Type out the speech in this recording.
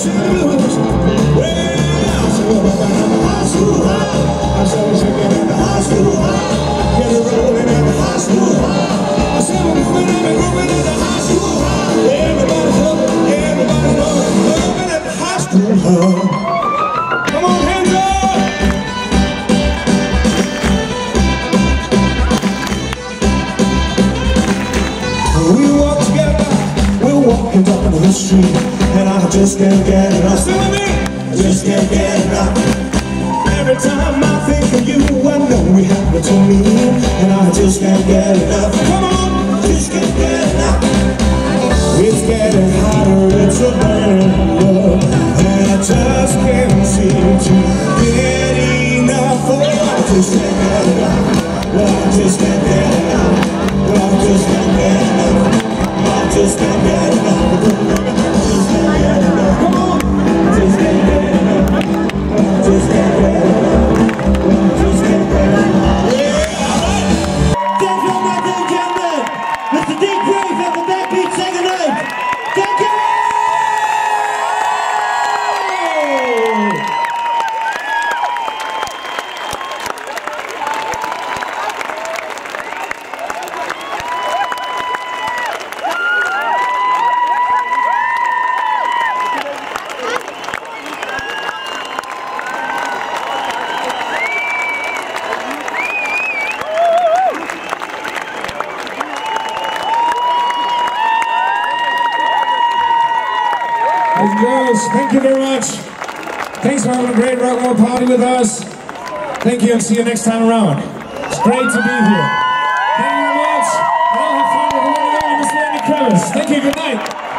We walk together, we're walking down the street, I just can't get enough. Me, I just can't get enough. Every time I think of you, I know we have to meet, and I just can't get enough. Come on, just can't get enough. It's getting hotter, it's a burning love, I just can't seem to get enough. Oh, I just can't get enough. Well, I just can't get enough. Dick Brave As it. Thank you very much. Thanks for having a great rock and roll party with us. Thank you and see you next time around. It's great to be here. Thank you very much. And I'll have fun with one another in this Thank you, good night.